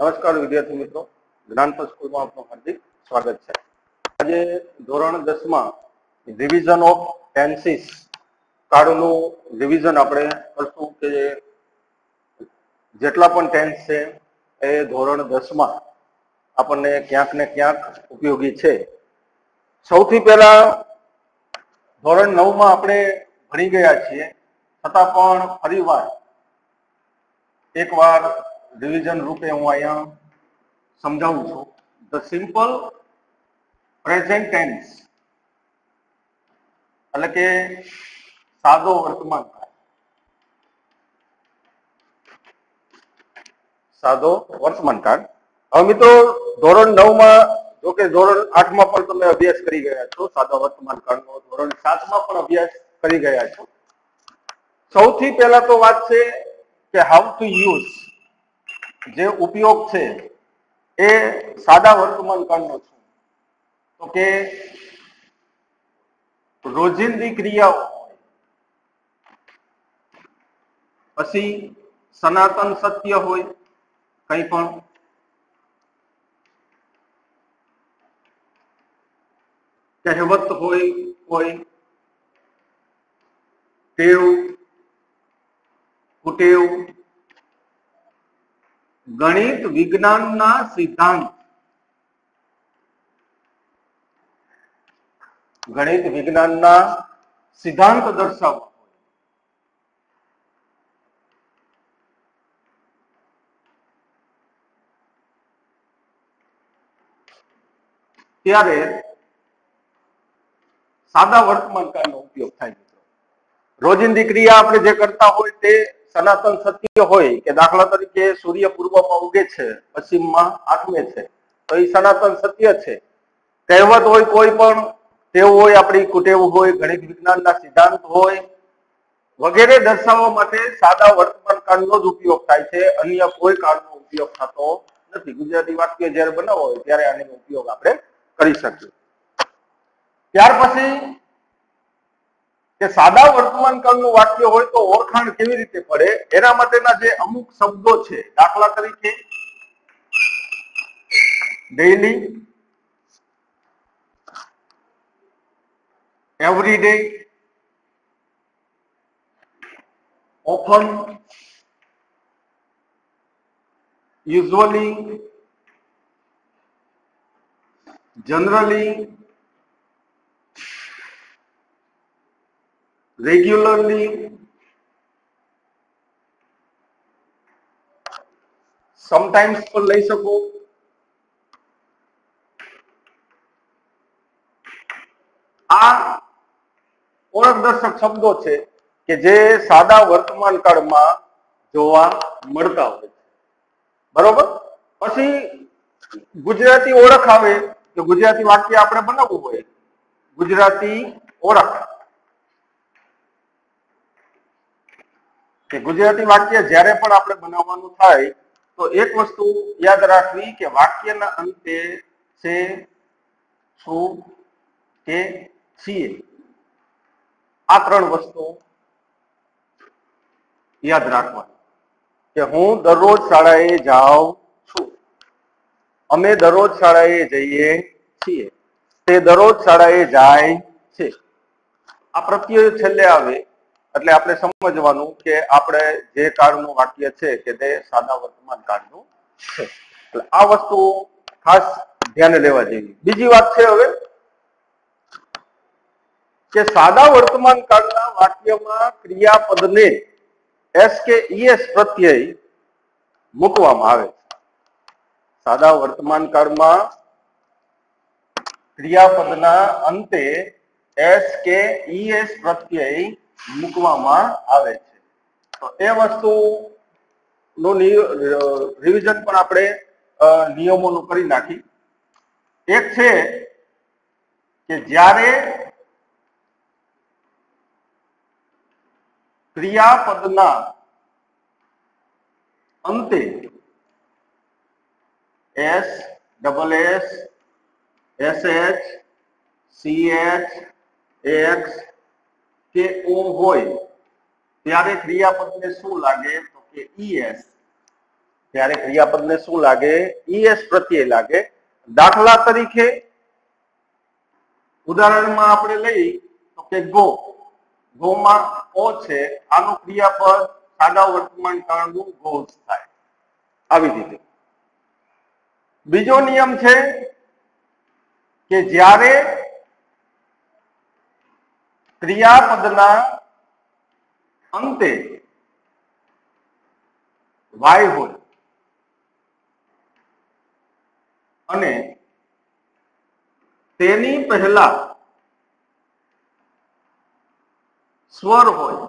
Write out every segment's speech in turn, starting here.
નમસ્કાર વિદ્યાર્થી મિત્રો. જ્ઞાનપદ સ્કૂલમાં આપનું હાર્દિક સ્વાગત છે. આજે ધોરણ દસમાં રિવિઝન ઓફ ટેન્સીસ કાર્ડનું રિવિઝન આપણે કરશું કે જેટલા પણ ટેન્સ છે એ ધોરણ દસમાં આપણને ક્યાંક ને ક્યાંક ઉપયોગી છે. સૌથી પહેલા ધોરણ નવમાં આપણે ભણી ગયા છીએ. છતાં પણ ફરીવાર એકવાર રિવિઝન રૂપે હું અહીંયા સમજાવું છું. ધ સિમ્પલ પ્રેઝન્ટ ટેન્સ એટલે કે સાદો વર્તમાન સાદો વર્તમાન કાળ. હવે મિત્રો, ધોરણ નવમાં, જો કે ધોરણ આઠમાં પણ તમે અભ્યાસ કરી ગયા છો, સાદા વર્તમાન કાળનો ધોરણ સાતમાં પણ અભ્યાસ કરી ગયા છો. સૌથી પહેલા તો વાત છે કે હાઉ ટુ યુઝ જે ઉપયોગ છે, એ સાદા વર્તમાન કાળનો છે. તો કે રોજિંદી ક્રિયાઓ પછી સનાતન સત્ય હોય, કંઈ પણ. કહેવત હોય, કોઈ. ટેવ, કુટેવ. ગણિત વિજ્ઞાનના સિદ્ધાંત ગણિત વિજ્ઞાનના સિદ્ધાંત દર્શાવવા ત્યારે સાદા વર્તમાન કાળનો ઉપયોગ થાય, મિત્રો. રોજિંદી ક્રિયા આપણે જે કરતા હોય તે સનાતન સત્ય હોય કે દાખલા તરીકે સૂર્ય પૂર્વમાં ઉગે છે, પશ્ચિમમાં આઠમે છે, તો એ સનાતન સત્ય છે. કહેવત હોય કોઈ પણ તેવું હોય, આપણી કુટેવ હોય, ગણિત વિજ્ઞાનના સિદ્ધાંત હોય, વગેરે દર્શાવવા માટે સાદા વર્તમાન કાળનો જ ઉપયોગ થાય છે. અન્ય કોઈ કાળનો ઉપયોગ થતો નથી. ગુજરાતી વાક્ય જ્યારે બનાવો હોય ત્યારે આનો ઉપયોગ આપણે કરી શકીએ. ત્યાર પછી કે સાદા વર્તમાન કાળનું વાક્ય હોય તો ઓળખાણ કેવી રીતે પડે? એના માટેના જે અમુક શબ્દો છે, દાખલા તરીકે daily every day often usually generally regularly, sometimes પણ લઈ શકો. આ ઓળખદર્શક શબ્દો છે કે જે સાદા વર્તમાન કાળમાં જોવા મળતા હોય છે. બરોબર? પછી ગુજરાતી ઓળખ આવે કે ગુજરાતી વાક્ય આપણે બનાવવું હોય. ગુજરાતી ઓળખ. કે ગુજરાતી વાક્ય જ્યારે પણ આપણે બનાવવાનું થાય, તો એક વસ્તુ યાદ રાખવી કે વાક્યના અંતે છે શું કે છીએ. આ ત્રણ વસ્તુ યાદ રાખવાની. કે હું દરરોજ શાળાએ જાઉં છું. અમે દરરોજ શાળાએ જઈએ છીએ. તે દરરોજ શાળાએ જાય છે. આ પ્રત્યય છેલ્લે આવે. એટલે આપણે સમજવાનું કે આપણે જે કાળનું વાક્ય છે કે તે સાદા વર્તમાન કાળનું છે. એટલે આ વસ્તુ ખાસ ધ્યાને લેવા જેવી. બીજી વાત છે હવે કે સાદા વર્તમાન કાળના વાક્યમાં ક્રિયાપદને એસ કે ઈએસ પ્રત્યય મૂકવામાં આવે છે. સાદા વર્તમાન કાળમાં ક્રિયાપદના અંતે એસ કે ઈએસ પ્રત્યય મૂકવામાં આવે છે. તો એ વસ્તુ નું રિવિઝન પણ આપણે નિયમોનું કરી નાખી. એક છે કે જ્યારે ક્રિયાપદના અંતે S, double S S H, C H, X કે ઓ હોય, ત્યારે ક્રિયાપદને શું લાગે? તો કે ઈએસ ત્યારે ક્રિયાપદને શું લાગે? ઈએસ પ્રત્યય લાગે. દાખલા તરીકે, ઉદાહરણમાં આપણે લઈ, તો કે ગો. ગોમાં ઓ છે. આનું ક્રિયાપદ સાદા વર્તમાન કાળનું ગોઝ થાય. આવી રીતે. બીજો નિયમ છે કે જ્યારે ક્રિયાપદના અંતે વાય હોય. અને તેની પહેલા સ્વર હોય.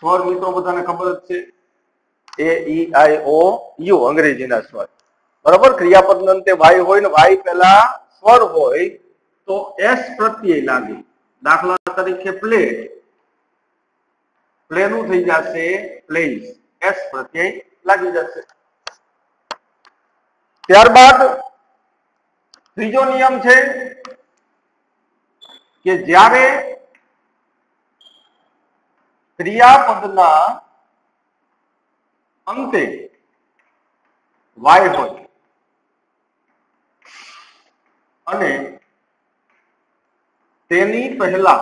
સ્વર મિત્રો બધાને ખબર જ છે. એ ઈ આઈ ઓ યુ અંગ્રેજીના સ્વર. બરાબર? ક્રિયાપદ અંતે વાય હોય ને વાય પહેલા સ્વર હોય તો એસ પ્રત્યય લાગે. દાખલા તરીકે પ્લેટ પ્લેનું થઈ જશે પ્લેસ એસ પ્રત્યય લાગી જશે. ત્યારબાદ ત્રીજો નિયમ છે કે જ્યારે ક્રિયાપદના અંતે વાય હોય અને તેની પહેલા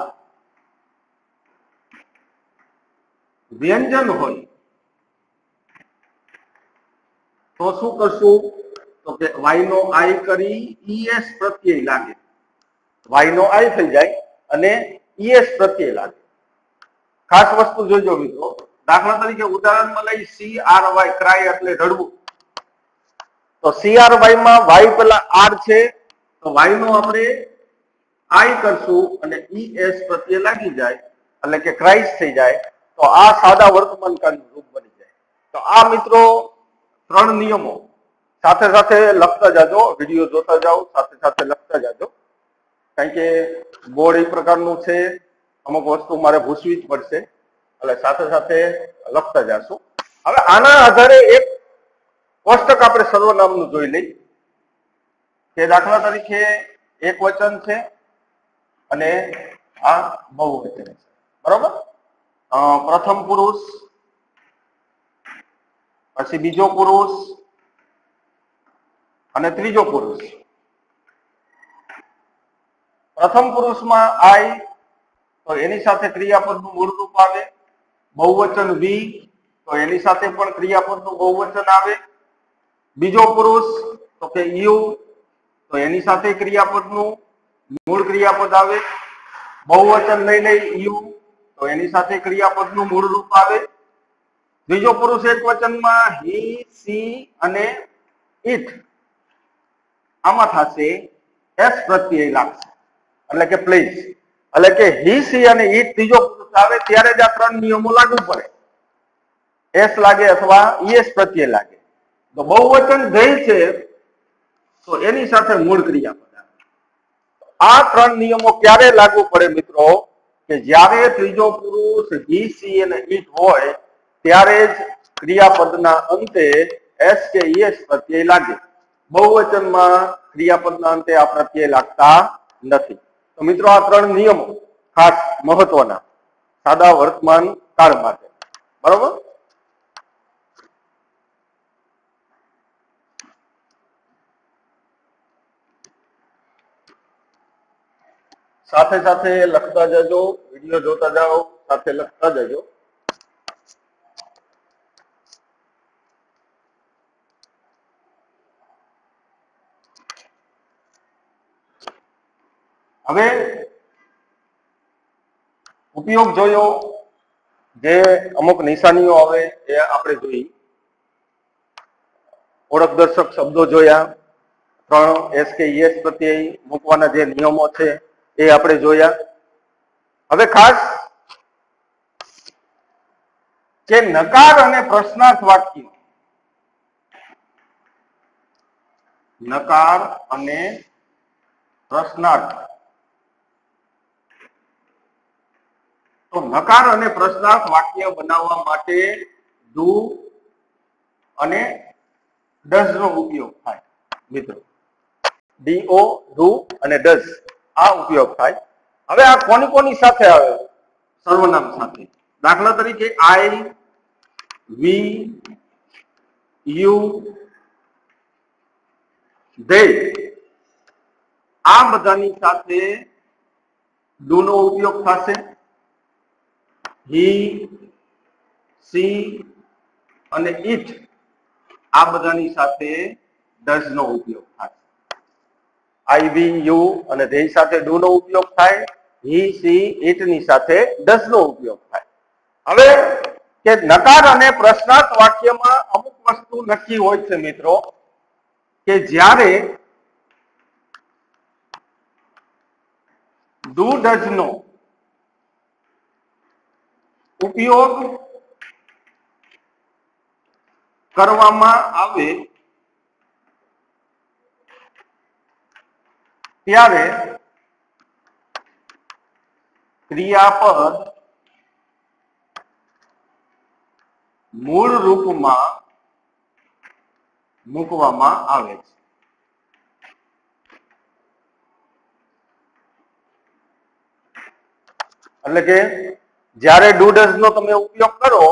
વ્યંજન હોય, તો શું કરશું? તો કે વાય નો આઈ કરી ઈએસ પ્રત્યય લાગે. વાય નો આઈ થઈ જાય અને ઈએસ પ્રત્યય લાગે. ખાસ વસ્તુ જોજો મિત્રો. દાખલા તરીકે ઉદાહરણમાં લઈ સી આર વાય ક્રાય એટલે રડવું. તો સી આર વાયમાં વાય પેલા આર છે, તો વાય નો આપણે આઈ કરશું અને ઈ એસ પ્રત્યે લાગી જાય, એટલે કે ક્રાઇસ થઈ જાય, તો આ સાદા વર્તમાન રૂપ બની જાય. તો આ મિત્રો ત્રણ નિયમો. સાથે સાથે લખતા જાજો, વીડિયો જોતા જાઓ, સાથે સાથે લખતા જાજો. કારણ કે બોર્ડ એ પ્રકારનું છે, અમુક વસ્તુ મારે ભૂસવી જ પડશે, એટલે સાથે સાથે લખતા જાશું. હવે આના આધારે એક કોષ્ટક આપણે સર્વનામનું જોઈ લઈ કે દાખલા તરીકે એક વચન છે અને આ બહુવચન છે. બરોબર? પ્રથમ પુરુષ, પછી બીજો પુરુષ અને ત્રીજો પુરુષ. પ્રથમ પુરુષમાં આઈ, તો એની સાથે ક્રિયાપદનું મૂળ રૂપ આવે. બહુવચન વી, તો એની સાથે પણ ક્રિયાપદનું બહુવચન આવે. બીજો પુરુષ, તો કે યુ, તો એની સાથે ક્રિયાપદનું મૂળ ક્રિયાપદ આવે, બહુવચન લઈ લઈ યુ તો એની સાથે ક્રિયાપદનું મૂળ રૂપ આવે. બીજો પુરુષ એક વચનમાં હી, સી અને ઇટ. આમાં થશે એસ પ્રત્યય લાગશે. એટલે કે પ્લીઝ. એટલે કે હી, સી અને ઇટ ત્રીજો પુરુષ આવે, ત્યારે જ આ ત્રણ નિયમો લાગુ પડે. એસ લાગે અથવા ઈએસ પ્રત્યય લાગે. તો બહુવચન ધ્યેય છે, તો એની સાથે મૂળ ક્રિયાપદ. આ ત્રણ નિયમો ક્યારે લાગુ પડે મિત્રો? કે જ્યારે ત્રીજો પુરુષ બી સી અને ઈટ હોય, ત્યારે જ ક્રિયાપદના અંતે એસ કે ઈએસ પ્રત્યય લાગે. બહુવચનમાં ક્રિયાપદના અંતે આ પ્રત્યય લાગતા નથી. તો મિત્રો આ ત્રણ નિયમો ખાસ મહત્વના. સાદા વર્તમાન કાળ માટે. બરોબર? સાથે સાથે લખતા જજો, વીડિયો જોતા જાઓ, સાથે લખતા જજો. હવે ઉપયોગ જોયો જે અમુક નિશાનીઓ આવે એ આપણે જોઈ. ઓળખ દર્શક શબ્દો જોયા. ત્રણ એસ કે યસ પ્રત્યે મૂકવાના જે નિયમો છે એ આપણે જોયા. હવે ખાસ કે નકાર અને પ્રશ્નાર્થ વાક્ય નકાર અને પ્રશ્નાર્થ. તો નકાર અને પ્રશ્નાર્થ વાક્ય બનાવવા માટે ડુ અને ડઝ નો ઉપયોગ થાય, મિત્રો. ડીઓ ડુ અને ડઝ. આ ઉપયોગ થાય. હવે આ કોની કોની સાથે આવે? સર્વનામ સાથે. દાખલા તરીકે આઈ વી યુ દે આ બધાની સાથે ડુ ઉપયોગ થશે. હી સી અને ઇટ આ બધાની સાથે ડઝ નો ઉપયોગ થાય આઈ વી યુ અને ધે સાથે ડુ નો ઉપયોગ થાય, હી, સી ઇટની સાથે ડસ નો ઉપયોગ થાય. હવે કે નકાર અને પ્રશ્નાર્થ વાક્યમાં અમુક વસ્તુ નક્કી હોય છે મિત્રો, કે જ્યારે ડુ નો ઉપયોગ કરવામાં આવે ત્યારે ક્રિયાપદ મૂળ રૂપમાં મૂકવામાં આવે છે. એટલે કે જ્યારે ડુ નો તમે ઉપયોગ કરો,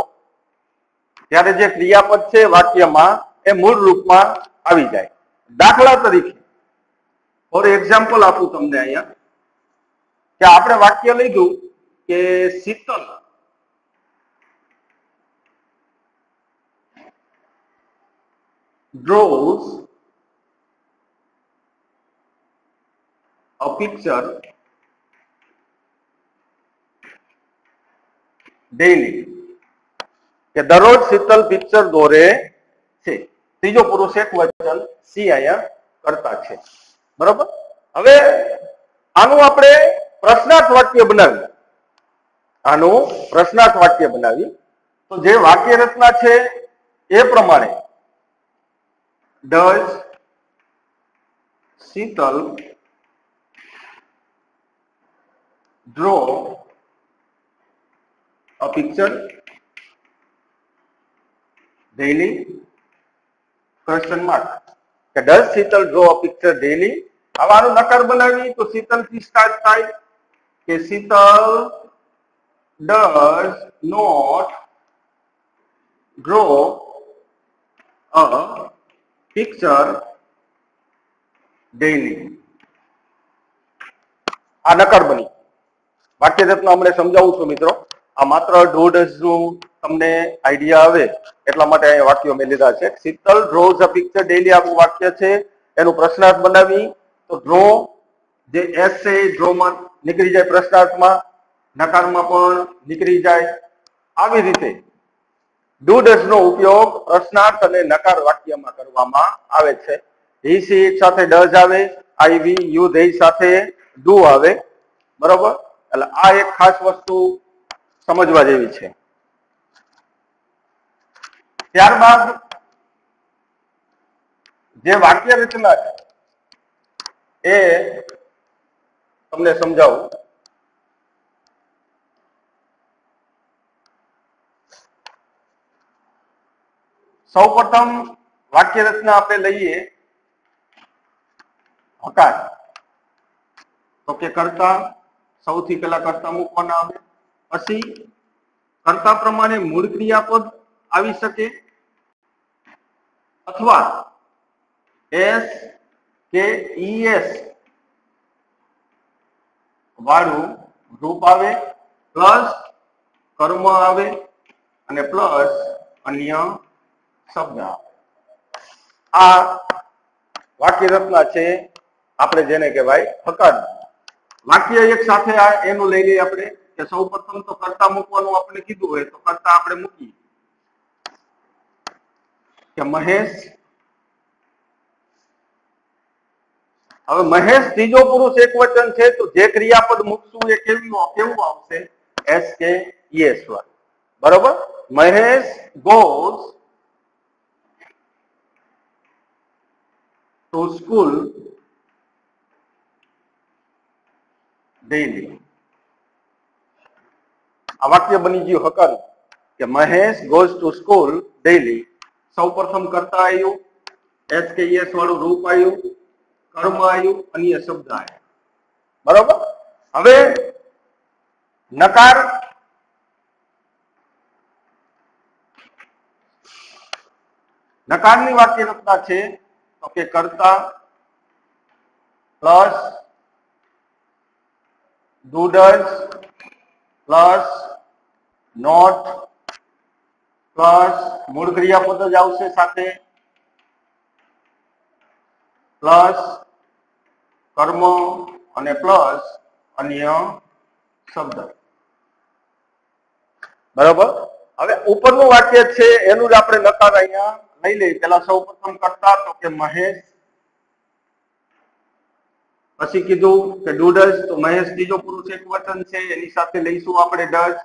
ત્યારે જે ક્રિયાપદ છે વાક્યમાં એ મૂળ રૂપમાં આવી જાય. દાખલા તરીકે ફોર એક્ઝામ્પલ આપું તમને અહીંયા, કે આપણે વાક્ય લીધું કે Sheetal. Draws a picture daily. કે દરરોજ શીતલ પિક્ચર દોરે છે. ત્રીજો પુરુષ એક વચન સી અહીંયા કરતા છે. બરોબર હવે આનું આપણે પ્રશ્નાર્થ વાક્ય બનાવી આનું પ્રશ્નાર્થ વાક્ય બનાવી તો જે વાક્ય રચના છે એ પ્રમાણે does Sheetal draw a picture daily? Question mark. કે does Sheetal draw a picture daily? હવે આનું નકાર બનાવી તો શીતલથી સ્ટાર્ટ થાય કે Sheetal does not draw a picture daily આ નકાર બની. વાક્ય રચના અમને સમજાવું છું મિત્રો. આ માત્ર ડોઢનું તમને આઈડિયા આવે એટલા માટે અહીંયા વાક્યો મેં લીધા છે. Sheetal draws a picture daily આપણું વાક્ય છે. એનું પ્રશ્નાર્થ બનાવી તો ડ્રો જે એસ છે એ ડ્રોમાં નીકળી જાય પ્રશ્નાર્થમાં, નકારમાં પણ નીકળી જાય. આવી રીતે ડુ ડઝ નો ઉપયોગ પ્રશ્નાર્થ અને નકાર વાક્યમાં કરવામાં આવે છે. હી સી ઇટ સાથે ડઝ આવે, આઈ વી, યુ ધે સાથે ડુ આવે. બરોબર? એટલે આ એક ખાસ વસ્તુ સમજવા જેવી છે. ત્યારબાદ જે વાક્ય રચના છે એ તમને સમજાવું. સૌ પ્રથમ વાક્ય રચના આપણે લઈએ હકાર તો કે કરતા સૌથી પહેલા કરતા મૂકવાના આવે. પછી કરતા પ્રમાણે મૂળ ક્રિયાપદ આવી શકે. અથવા એસ કે ઈએસ વાળું રૂપ આવે પ્લસ કર્મ આવે અને પ્લસ અન્ય શબ્દ આ વાક્ય રચના છે, આપણે જેને કહેવાય હકાર વાક્ય એક સાથે આ એનું લઈ લઈએ આપણે, કે સૌ પ્રથમ તો કરતા મૂકવાનું આપણે કીધું હોય તો કરતા આપણે મૂકીએ. કે મહેશ હવે મહેશ ત્રીજો પુરુષ એક વચન છે, તો જે ક્રિયાપદ મૂકશું એ કેવું કેવું આવશે? એસ કે યસ બરોબર? Mahesh goes to school daily આ વાક્ય બની ગયું હકર કે Mahesh goes to school daily સૌ પ્રથમ કરતા આવ્યું એચ કે એસ વાળું રૂપ આવ્યું કર્મ આવ્યું અન્ય શબ્દ બરોબર? હવે નકાર નકારની વાક્ય રચના છે તો કે કરતા પ્લસ ડુડલ્સ પ્લસ નોટ પ્લસ મૂળ ક્રિયાપદ જ આવશે સાથે. પ્લસ કર્મ અને પ્લસ અન્ય શબ્દ. બરાબર? હવે ઉપરનું વાક્ય છે, એનું જ આપણે નકાર અહીંયા લઈ લઈએ. પેલા સૌ પ્રથમ કરતા તો કે મહેશ. પછી કીધું કે ડુડસ, તો મહેશ બીજો પુરુષ એક વચન છે, એની સાથે લઈશું આપણે ડચ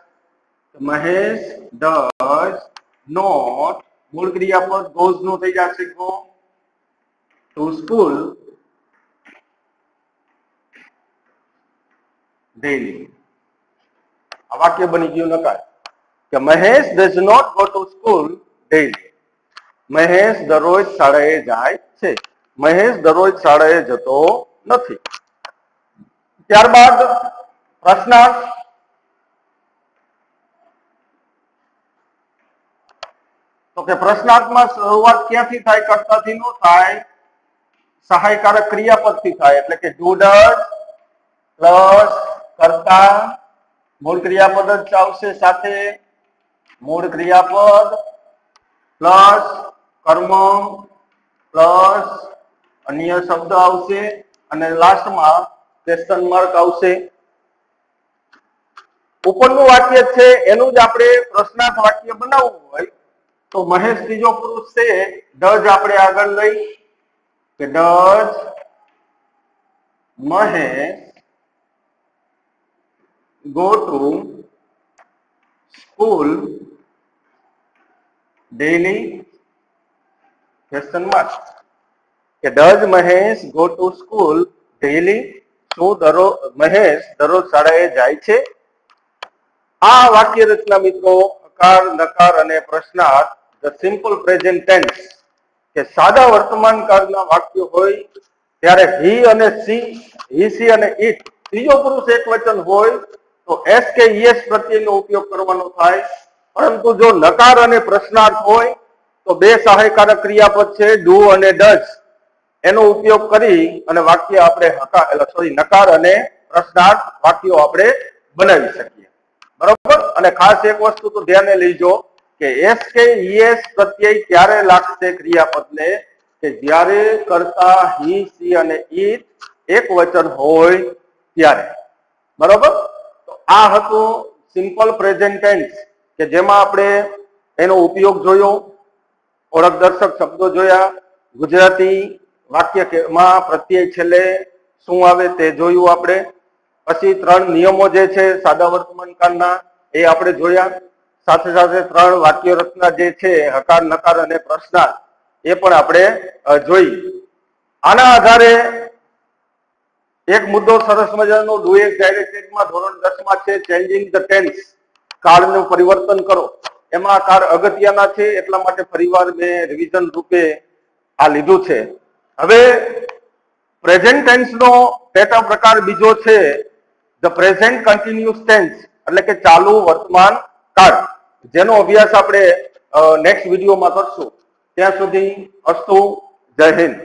મહેશ ડચ નોટ મૂળ ક્રિયાપદ ગોઝ નો થઈ જશે ગો. Two school daily. આ વાક્ય બની ગયું નકાર કે Mahesh does not go to school daily Mahesh દરરોજ શાળાએ જાય છે. મહેશ દરરોજ શાળાએ જતો નથી. ત્યારબાદ પ્રશ્નાર્થ તો કે પ્રશ્નાર્થમાં શરૂઆત ક્યાંથી થાય કરતાથી નો થાય? સહાયકારક ક્રિયાપદથી થાય, એટલે કે ડુડર પ્લસ કરતા મૂળ ક્રિયાપદ જ આવશે સાથે. મૂળ ક્રિયાપદ પ્લસ કર્મ પ્લસ અન્ય શબ્દ આવશે અને લાસ્ટમાં ક્વેશ્ચન માર્ક આવશે. ઉપરનું વાક્ય છે, એનું જ આપણે પ્રશ્નાર્થ વાક્ય બનાવવું હોય, તો મહેશ ત્રીજો પુરુષ છે ડજ આપણે આગળ લઈ. કે ડજ Mahesh go to school daily question mark કે does Mahesh go to school daily શું દરો મહેશ દરરોજ શાળાએ જાય છે? આ વાક્ય રચના મિત્રો અકાર નકાર અને પ્રશ્નાર્થ ધ સિમ્પલ પ્રેઝન્ટ ટેન્સ. કે સાદા વર્તમાન કાળના વાક્યો હોય, ત્યારે હી અને સી, હી સી અને ઇટ ત્રીજો પુરુષ એક વચન હોય, તો એસ કે ઈએસ પ્રત્યેનો ઉપયોગ કરવાનો થાય. પરંતુ જો નકાર અને પ્રશ્નાર્થ હોય, તો બે સહાયકારક ક્રિયાપદ છે, ડુ અને ડઝ. એનો ઉપયોગ કરી અને વાક્ય આપણે હકાર સોરી નકાર અને પ્રશ્નાર્થ વાક્યો આપણે બનાવી શકીએ. બરોબર? અને ખાસ એક વસ્તુ તો ધ્યાને લેજો. કે એસ કે ઈએસ પ્રત્યય ક્યારે લાગશે ક્રિયાપદને કે જ્યારે કરતા હી, સી અને ઈટ એક વચન હોય ત્યારે. બરોબર? તો આ હતું સિમ્પલ પ્રેઝન્ટ કે જેમાં આપણે એનો ઉપયોગ જોયો ઓળખ દર્શક શબ્દો જોયા, ગુજરાતી વાક્ય કે- માં પ્રત્યય છેલ્લે શું આવે તે જોયું આપણે. પછી ત્રણ નિયમો જે છે, સાદા વર્તમાન કાળના એ આપણે જોયા. સાથે સાથે ત્રણ વાક્ય રચના જે છે, હકાર, નકાર અને પ્રશ્નાર્થ, એ પણ આપણે જોઈ. આના આધારે એક મુદ્દો સરસ મજાનો ડુએક ડાયરેક્ટેડમાં ધોરણ દસમાં છે ચેન્જિંગ ધ ટેન્સ કાળનું પરિવર્તન કરો. એમાં કાળ અગત્યના છે, એટલા માટે ફરીવાર મેં રિવિઝન રૂપે આ લીધું છે. હવે પ્રેઝન્ટ ટેન્સ નો પેટા પ્રકાર બીજો છે ધ પ્રેઝન્ટ કન્ટિન્યુઅસ ટેન્સ એટલે કે ચાલુ વર્તમાન કાળ જેનો અભ્યાસ આપણે નેક્સ્ટ વિડીયોમાં કરશું ત્યાં સુધી અસ્તુ જય હિન્દ.